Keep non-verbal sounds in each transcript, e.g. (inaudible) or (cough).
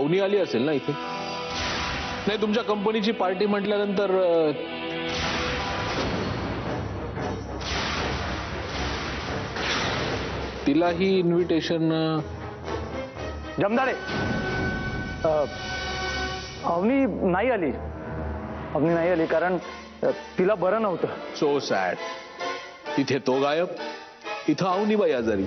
अवनी आली असेल ना इथे? नाही तुमच्या कंपनीची पार्टी म्हटल्यानंतर तिलाही इन्व्हिटेशन जमदाडे अ, अवनी नाही आली. अवनी नाही आली कारण तिला बरं नव्हतं. सो सॅड तिथे तो गायब इथं अवनीबाई आजारी.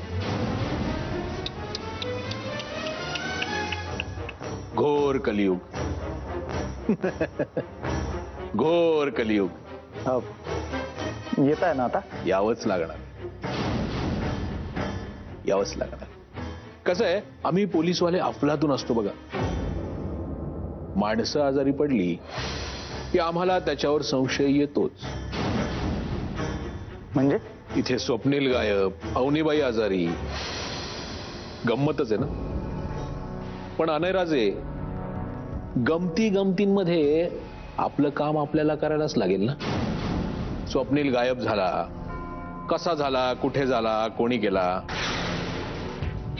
घोर कलियुग। घोर कलियुग। येत आहे ना आता? यावंच लागणार. यावंच लागणार. कसं आहे आम्ही पोलीसवाले अफलातून असतो बघा. माणसं आजारी पडली की आम्हाला त्याच्यावर संशय येतोच. म्हणजे? इथे स्वप्नील गायब अवनीबाई आजारी. गंमतच आहे ना? पण अनयराजे, गमती गमतींमध्ये आपलं काम आपल्याला करायलाच लागेल ना? स्वप्नील गायब झाला. कसा झाला? कुठे झाला? कोणी गेला?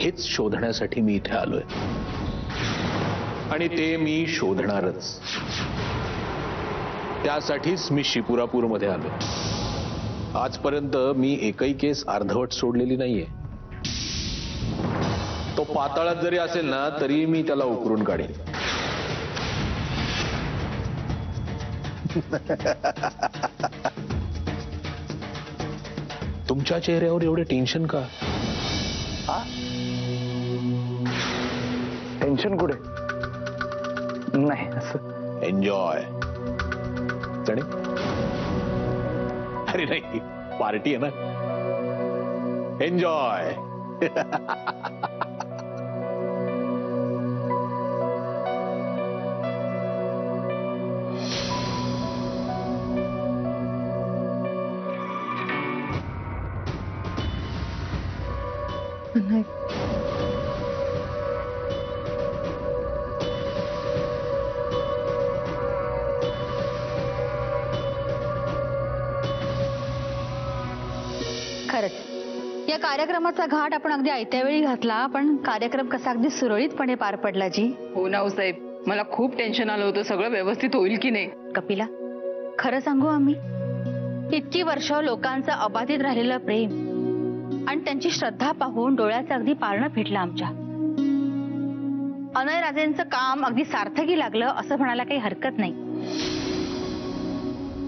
हेच शोधण्यासाठी मी इथे आलोय. आणि ते मी शोधणारच. त्यासाठीच मी शिपुरापूरमध्ये आलोय. आजपर्यंत मी एकही केस अर्धवट सोडलेली नाहीये. तो पाताळात जरी असेल ना तरी मी त्याला उकरून काढेन. (laughs) तुमच्या चेहऱ्यावर एवढे टेन्शन का? हा? टेन्शन कुठे? नाही असं. एन्जॉय चणे अरे नाही पार्टी आहे ना. एन्जॉय (laughs) कार्यक्रमाचा घाट आपण अगदी ऐत्या वेळी घातला पण कार्यक्रम कसा अगदी सुरळीतपणे पार पडला जी. हो ना साहेब. मला खूप टेन्शन आलं होतं. सगळं व्यवस्थित होईल की नाही? कपिला खरं सांगू आम्ही? इतकी वर्ष लोकांचं अबाधित राहिलेलं प्रेम आणि त्यांची श्रद्धा पाहून डोळ्याचं अगदी पारणं फिटलं आमच्या. अनय राजेंचं काम अगदी सार्थकी लागलं असं म्हणायला काही हरकत नाही.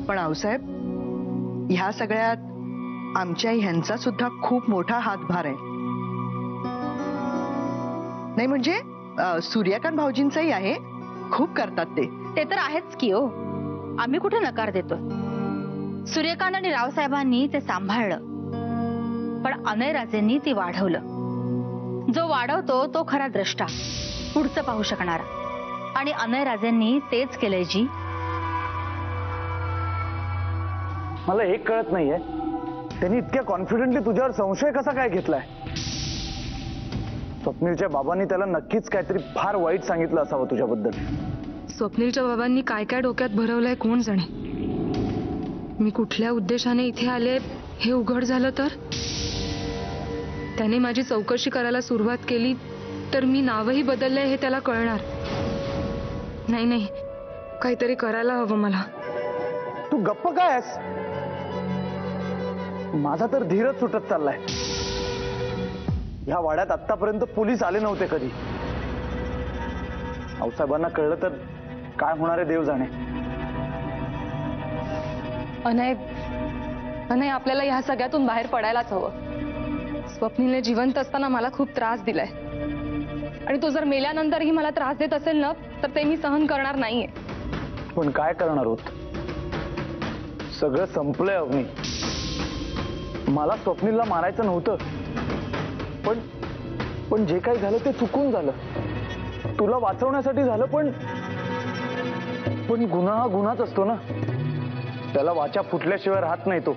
पण आऊसाहेब ह्या सगळ्यात आमच्या ह्यांचा सुद्धा खूप मोठा हातभार आहे. नाही म्हणजे सूर्यकांत भाऊजींचाही आहे. खूप करतात ते. ते तर आहेच की हो. आम्ही कुठे नकार देतो सूर्यकांत आणि रावसाहेबांनी ते सांभाळलं. पण अनय राजेंनी ती वाढवलं. जो वाढवतो तो खरा द्रष्टा. पुढचं पाहू शकणारा. आणि अनय राजेंनी तेच केलंय जी मला एक कळत नाहीये. त्यांनी इतक्या कॉन्फिडेंटली तुझ्यावर संशय कसा काय घेतलाय? स्वप्नीलच्या बाबांनी त्याला नक्कीच काहीतरी फार वाईट सांगितलं असावं तुझ्याबद्दल. स्वप्नीलच्या बाबांनी काय काय डोक्यात भरवलंय कोण जाणे? मी कुठल्या उद्देशाने इथे आले हे उघड झालं तर? त्याने माझी चौकशी करायला सुरुवात केली तर मी नावही बदललंय हे त्याला कळणार. नाही नाही. काहीतरी करायला हवं मला. तू गप्प काय माझा तर धीरच सुटत चाललाय. ह्या वाड्यात आतापर्यंत पोलीस आले नव्हते कधी. आऊसाहेबांना कळलं तर काय होणार आहे देव जाणे अनय अनय आपल्याला ह्या सगळ्यातून बाहेर पडायलाच हवं. स्वप्नीलने जिवंत असताना मला खूप त्रास दिलाय. आणि तो जर मेल्यानंतरही मला त्रास देत असेल ना तर ते मी सहन करणार नाहीये. पण काय करणार आहोत सगळं संपलंय अवनी मला स्वप्नीलला मारायचं नव्हतं. जे ते चुकून तुला वाचवण्यासाठी झालं, पण पण गुन्हा हा गुन्हाच असतो ना. त्याला वाचा फुटल्याशिवाय राहत नाही तो.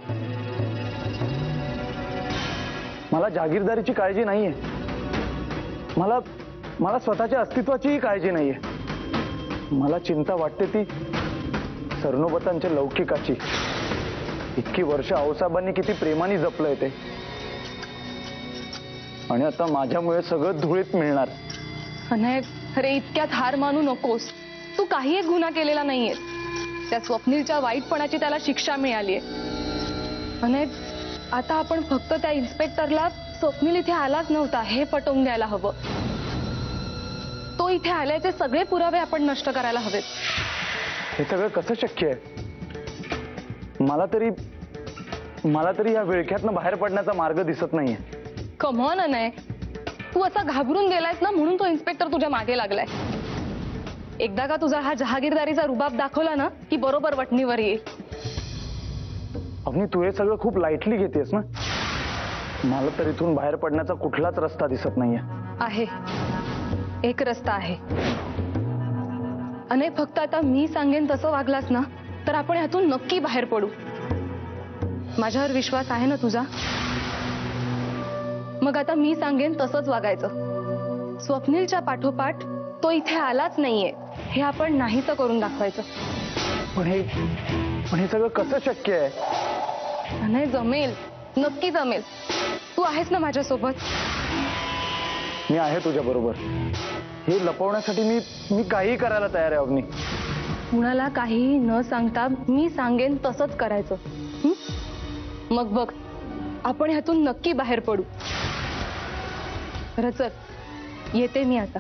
मला जागीरदारीची काळजी नाहीये. मला मला स्वतःच्या अस्तित्वाचीही काळजी नाहीये. मला चिंता वाटते ती सरनोबतांच्या लौकिकाची. इतकी वर्ष आऊसाहेबांनी किती प्रेमाने जपलंय ते. आणि आता माझ्यामुळे सगळं धुळीत मिळणार. अनय अरे इतक्यात हार मानू नकोस. तू काही एक गुन्हा केलेला नाहीये. त्या स्वप्नीलच्या वाईटपणाची त्याला शिक्षा मिळालीये. आणि आता आपण फक्त त्या इन्स्पेक्टरला स्वप्नील इथे आलाच नव्हता हे पटवून द्यायला हवं. तो इथे आल्याचे सगळे पुरावे आपण नष्ट करायला हवेत. हे सगळं कसं शक्य आहे? मला तरी मला तरी या विळख्यातनं बाहेर पडण्याचा मार्ग दिसत नाहीये. Come on Anay. तू असा घाबरून गेलायस ना म्हणून तो इन्स्पेक्टर तुझ्या मागे लागलाय. एकदा का तुझा हा जहागीरदारीचा रुबाब दाखवला ना की बरोबर वटणीवर येईल. अवनी तू हे सगळं खूप लाईटली घेतेस ना? मला तर इथून बाहेर पडण्याचा कुठलाच रस्ता दिसत नाहीये. आहे. एक रस्ता आहे. अनय फक्त आता मी सांगेन तसं वागलास ना तर आपण ह्यातून नक्की बाहेर पडू. माझ्यावर विश्वास आहे ना तुझा? मग आता मी सांगेन तसंच वागायचं. स्वप्नीलच्या पाठोपाठ तो इथे आलाच नाहीये. हे आपण नाहीच करून दाखवायचं. पण हे पण हे सगळं कसं शक्य आहे? अनय जमेल. नक्की जमेल. तू आहेस ना माझ्यासोबत? मी आहे तुझ्या बरोबर. हे लपवण्यासाठी मी मी काही करायला तयार आहे अवनी कुणाला काहीही न सांगता मी सांगेन तसंच करायचं. मग बघ आपण ह्यातून नक्की बाहेर पडू. बरं चल येते मी आता.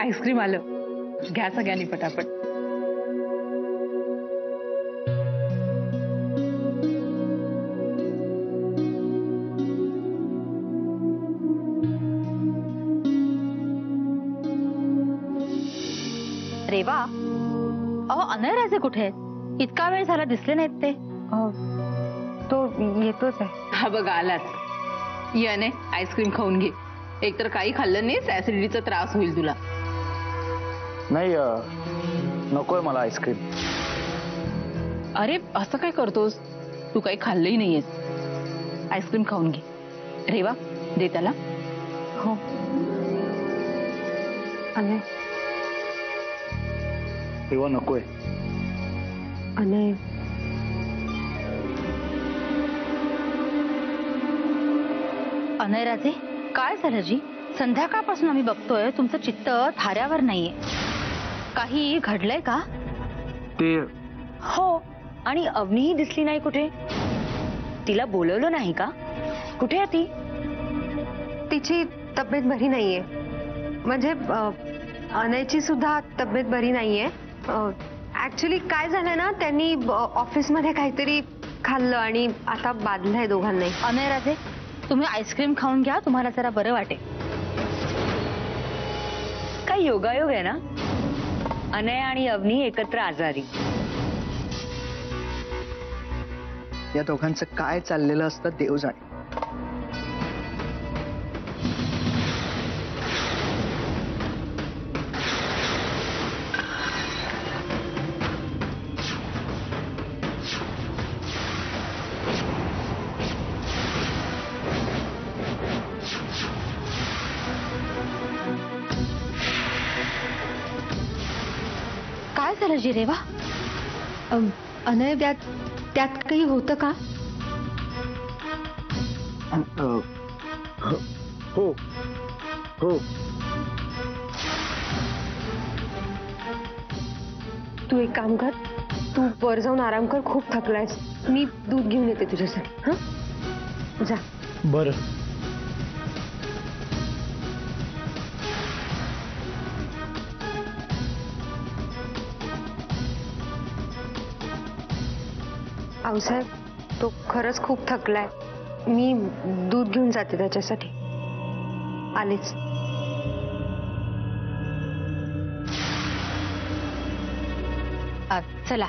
अरे वा आईस्क्रीम आलं घ्या सगळ्यांनी पटापट अरे वा अहो अनयराजे कुठे? आहेत? इतका वेळ झाला दिसले नाहीत ते. तो येतोच आहे. हा बघ आलाच याने आईस्क्रीम खाऊन घे. एकतर काही खाल्लं नाहीस ऍसिडिटीचा त्रास होईल तुला. नाही नकोय मला आईस्क्रीम अरे असं काय करतोस? तू काही खाल्लंही नाहीयेस. आईस्क्रीम खाऊन घे. रेवा दे त्याला. हो. अनय. तेव्हा नकोय अनय. अनयराजे काय झालं जी? संध्याकाळपासून आम्ही बघतोय तुमचं चित्त थाऱ्यावर नाहीये. काही घडलंय का? ते हो आणि अवनीही दिसली नाही कुठे? तिला बोलवलं नाही का? कुठे आहे ती? तिची तब्येत बरी नाहीये. म्हणजे अनयची सुद्धा तब्येत बरी नाहीये. ऍक्च्युली काय झालंय ना त्यांनी ऑफिसमध्ये काहीतरी खाल्लं आणि आता बाधलंय दोघांनाही. अनयराजे तुम्ही आईस्क्रीम खाऊन घ्या तुम्हाला जरा बरं वाटेल. काय योगायोग आहे ना? अनय आणि अवनी एकत्र आजारी. या दोघांचं काय चाललेलं असतं देव जाणे. झालं रेवा? अनय त्यात त्यात काही होतं का? हो हो. तू एक काम कर तू वर जाऊन आराम कर खूप थकलायस. मी दूध घेऊन येते तुझ्यासाठी हा? जा. बरं. आऊसाहेब तो खरंच खूप थकलाय. मी दूध घेऊन जाते त्याच्यासाठी. आलेच. चला.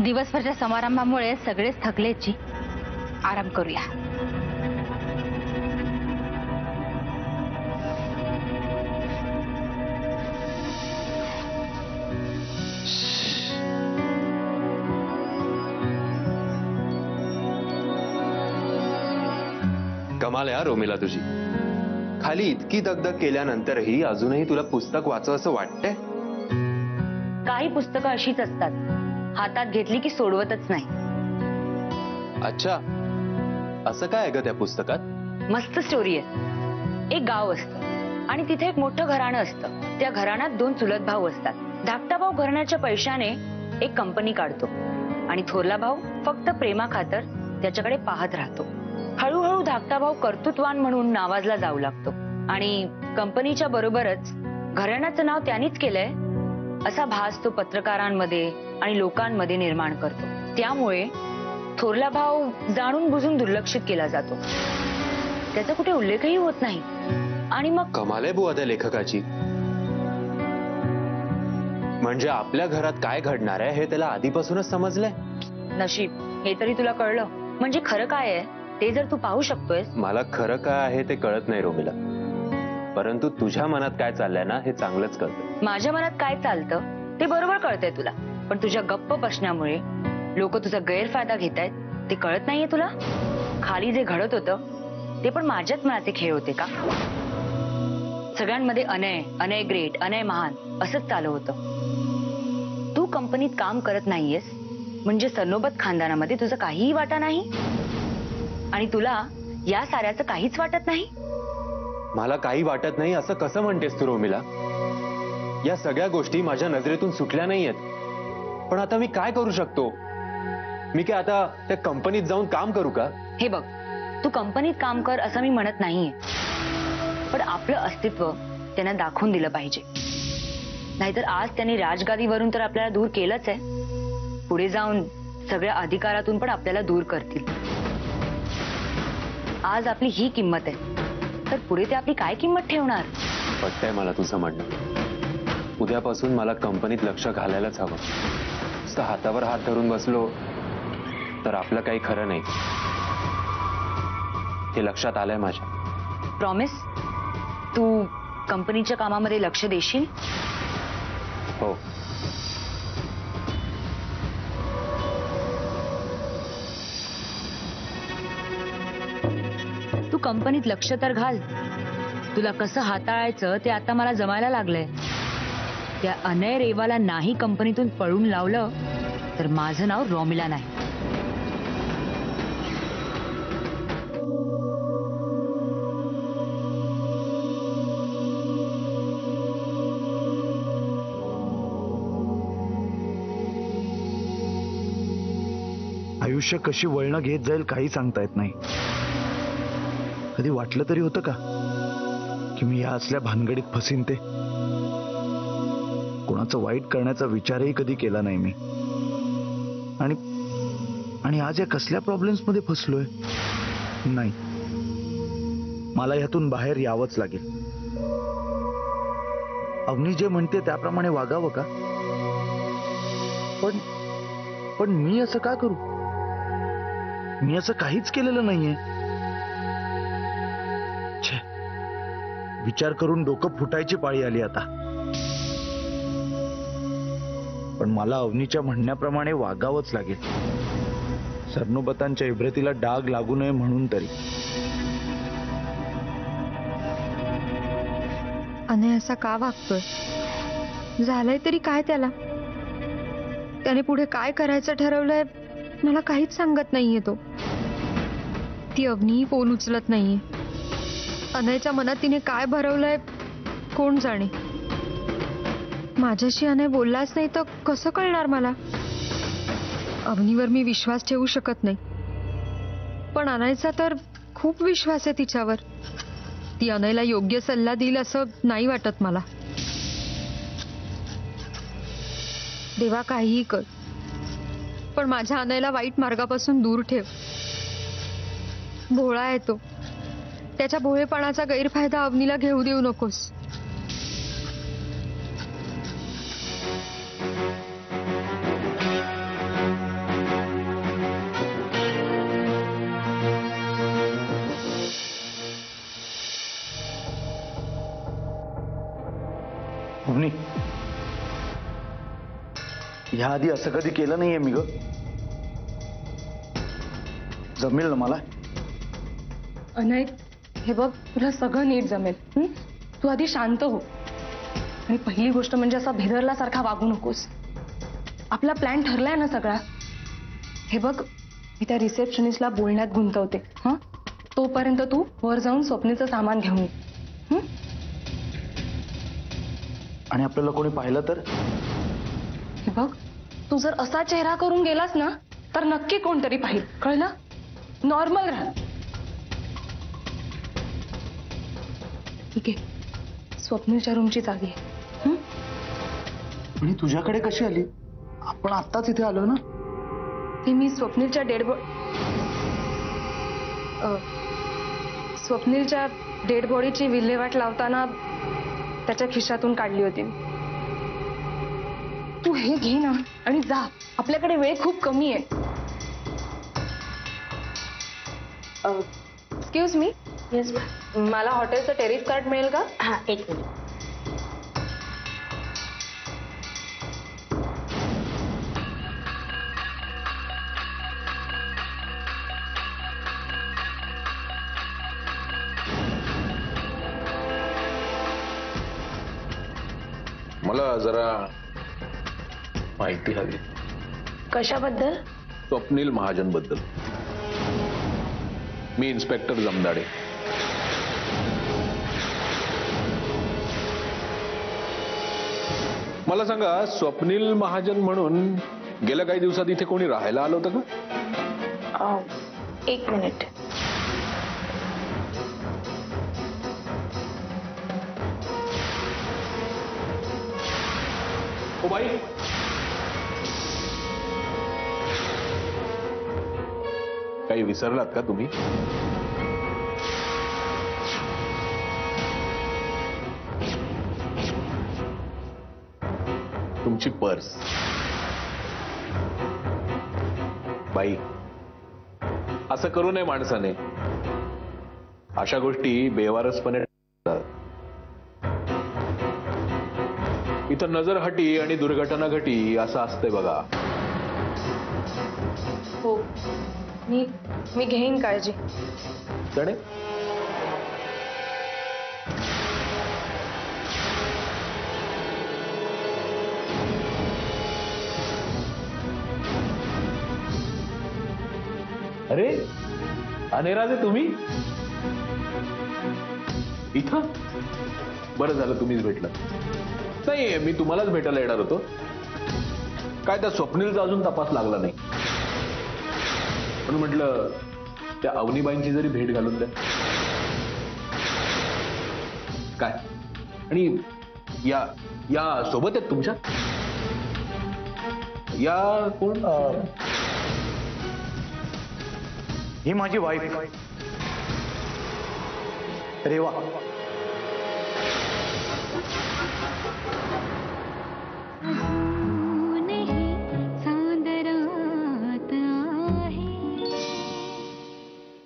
दिवसभरच्या समारंभामुळे सगळेच थकलेत जी आराम करूया. कमाल आहे हा रोमिला तुझी. खाली इतकी दगदग केल्यानंतरही अजूनही तुला पुस्तक वाचावं असं वाटतंय? काही पुस्तकं अशीच असतात. हातात घेतली की सोडवतच नाही. अच्छा. असं काय आहे ग त्या पुस्तकात? मस्त स्टोरी आहे. एक गाव असतं आणि तिथे एक मोठं घराणं असतं. त्या घराण्यात दोन चुलत भाऊ असतात. धाकटा भाऊ घराण्याच्या पैशाने एक कंपनी काढतो. आणि थोरला भाऊ फक्त प्रेमा खातर त्याच्याकडे पाहत राहतो. हळूहळू धाकटा भाऊ कर्तृत्वान म्हणून नावाजला जाऊ लागतो. आणि कंपनीच्या बरोबरच घराण्याचं नाव त्यांनीच केलंय असा भास तो पत्रकारांमध्ये आणि लोकांमध्ये निर्माण करतो. त्यामुळे थोरला भाव जाणून बुजून दुर्लक्षित केला जातो. त्याचा कुठे उल्लेखही होत नाही. आणि मग कमाल आहे बुवा त्या लेखकाची. म्हणजे आपल्या घरात काय घडणार आहे हे त्याला आधीपासूनच समजलंय? नशीब हे तरी तुला कळलं. म्हणजे खरं काय आहे? ते जर तू पाहू शकतोय मला खरं काय आहे ते कळत नाही रोमिला. परंतु तुझ्या मनात काय चाललंय ना हे चांगलंच कळतं. माझ्या मनात काय चालतं ते बरोबर कळतंय तुला. पण तुझ्या गप्प बसण्यामुळे लोक तुझा गैरफायदा घेत आहेत ते कळत नाहीये तुला? खाली जे घडत होतं ते पण माझ्याच मनाचे खेळ होते का? सगळ्यांमध्ये अनय अनय ग्रेट अनय महान असंच चालू होतं. तू कंपनीत काम करत नाहीयेस म्हणजे सरनोबत खानदानामध्ये तुझं काहीही वाटा नाही? आणि तुला या साऱ्याचं काहीच वाटत नाही? मला काही वाटत नाही असं कसं म्हणतेस तू रोमिला? या सगळ्या गोष्टी माझ्या नजरेतून सुटल्या नाहीयेत. पण आता मी काय करू शकतो? मी काय आता त्या कंपनीत जाऊन काम करू का? हे बघ तू कंपनीत काम कर असं मी म्हणत नाहीये. पण आपलं अस्तित्व त्यांना दाखवून दिलं पाहिजे. नाहीतर आज त्यांनी राजगादीवरून तर आपल्याला दूर केलंच आहे. पुढे जाऊन सगळ्या अधिकारातून पण आपल्याला दूर करतील. आज आपली ही किंमत आहे तर पुढे ते आपली काय किंमत ठेवणार? पटतंय मला तुझं म्हणणं उद्यापासून मला कंपनीत लक्ष घालायलाच हवं. नुसतं हातावर हात धरून बसलो तर आपलं काही खरं नाही. हे लक्षात आलंय माझ्या. प्रॉमिस तू कंपनीच्या कामामध्ये लक्ष देशील? हो. कंपनीत लक्ष तर घाल. तुला कसं हाताळायचं ते आता मला जमायला लागलंय. त्या अनय रेवाला नाही कंपनीतून पळून लावलं तर माझं नाव रॉमिला नाही. आयुष्य कशी वळणं घेत जाईल काही सांगता येत नाही. कधी वाटलं तरी होतं का? की मी या असल्या भानगडीत फसीन ते? कोणाचं वाईट आज या कसल्या प्रॉब्लेम्स मध्ये फसलोय? नाही. मला ह्यातून बाहेर यावंच लागेल. अग्नी जे म्हणते त्याप्रमाणे वागावं का? पण पण मी का करू? मी असं काहीच केलेलं विचार करून डोकं फुटायची पाळी आली आता. पण मला अवनीच्या म्हणण्याप्रमाणे वागावंच लागेल. सरनोबतांच्या इब्रतीला डाग लागू नये म्हणून तरी. अनय असा का वागतोय? झालंय तरी काय त्याला? त्याने पुढे काय करायचं ठरवलंय मला काहीच सांगत नाहीये तो. ती अग्नीही फ़ोन उचलत नाहीये. अनयच्या मनात तिने काय भरवलंय, कोण जाणे? माझ्याशी अनय बोललाच नाही तर कसं कळणार मला? अग्नीवर मी विश्वास शकत नाही. पण खूप विश्वास आहे तिच्यावर. ती अनयला योग्य सल्ला देईल असं वाटत मला. देवा, काहीही कर. पण माझ्या अनयला वाईट मार्गापासून दूर ठेव. भोळा आहे तो. त्याच्या भोळेपणाचा गैरफायदा अवनीला घेऊ देऊ नकोस. अवनी ह्या आधी असं कधी केलं नाहीये मी ग. जमेल ना मला? अनय हे बघ तुला सगळं नीट जमेल. तू आधी शांत हो. आणि पहिली गोष्ट म्हणजे असा भेदरल्यासारखा वागू नकोस. आपला प्लॅन ठरलाय ना सगळा. हे बघ मी त्या रिसेप्शनिस्टला बोलण्यात गुंतवते. हा? तोपर्यंत तू वर जाऊन स्वप्नीचं सामान घेऊन ये. आणि आपल्याला कोणी पाहिलं तर? हे बघ तू जर असा चेहरा करून गेलास ना तर नक्की कोणतरी पाहिजे कळलं? नॉर्मल राहा. ठीक आहे. स्वप्नीलच्या रूमची चावी आहे. हं? आणि तुझ्याकडे कशी आली? आपण आत्ताच इथे आलो ना? ती मी स्वप्नीलच्या डेड बॉ स्वप्नीलच्या डेड बॉडीची विल्हेवाट लावताना त्याच्या खिशातून काढली होती तू हे घे ना आणि जा. आपल्याकडे वेळ खूप कमी आहे. एक्सक्यूज मी येस मला हॉटेलचं टेरिस कार्ड मिळेल का हा एक मिनिट। मला जरा माहिती हवी. कशाबद्दल? स्वप्नील महाजन बद्दल मी इन्स्पेक्टर जमदाडे. मला सांगा स्वप्नील महाजन म्हणून गेल्या काही दिवसात इथे कोणी राहायला आलं होतं का? एक मिनिट. O by. काही विसरलात का तुम्ही? तुमची पर्स बाई. असं करू नये माणसाने. अशा गोष्टी बेवारसपणे इथं नज़र हटी आणि दुर्घटना घटी असं असतंय बघा. हो. मी मी घेईन काळजी. अरे अनेराजे तुम्ही? इथं? बरं झालं तुम्हीच भेटलं. नाही मी तुम्हालाच भेटायला येणार होतो. काय त्या स्वप्नीलचा अजून तपास लागला नाही. पण म्हटलं त्या अवनीबाईंची जरी भेट घालून द्या. काय? आणि या या सोबत आहेत तुमच्या? या कोण? अं, ही माझी वाईफ रेवा